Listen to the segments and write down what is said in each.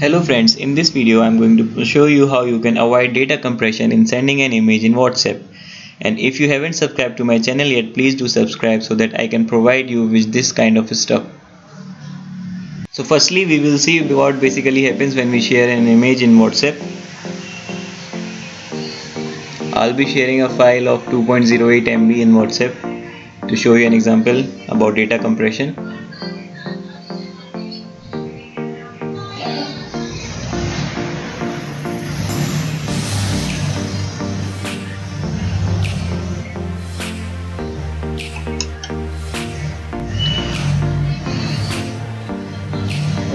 Hello friends, in this video I'm going to show you how you can avoid data compression in sending an image in WhatsApp. And if you haven't subscribed to my channel yet, please do subscribe so that I can provide you with this kind of stuff. So firstly we will see what basically happens when we share an image in WhatsApp. I'll be sharing a file of 2.08 MB in WhatsApp to show you an example about data compression.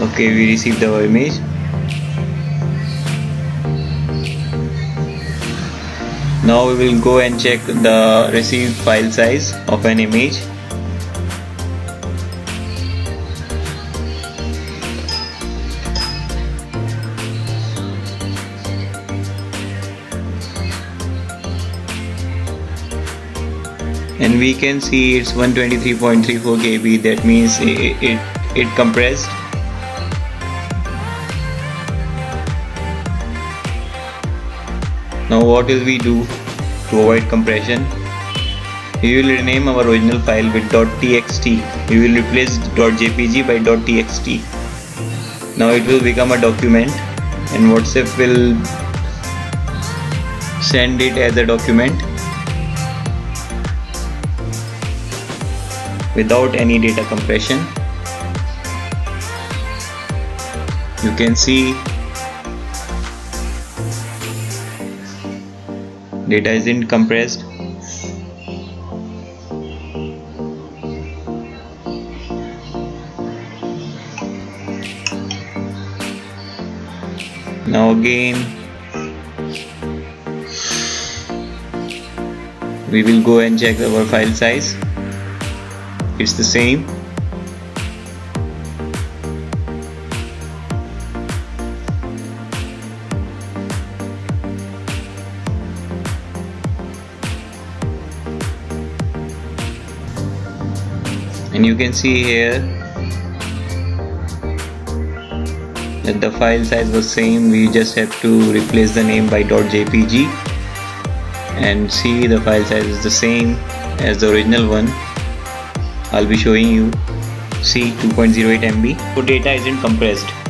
Okay we received our image. Now we will go and check the received file size of an image. And we can see it's 123.34 KB that means it, it, it compressed Now what will we do to avoid compression? We will rename our original file with .txt. We will replace .jpg by .txt. Now it will become a document and WhatsApp will send it as a document without any data compression. You can see data isn't compressed. Now again we will go and check our file size. It's the same and you can see here that the file size was same. We just have to replace the name by .jpg and see the file size is the same as the original one. I'll be showing you. See 2.08 MB so data isn't compressed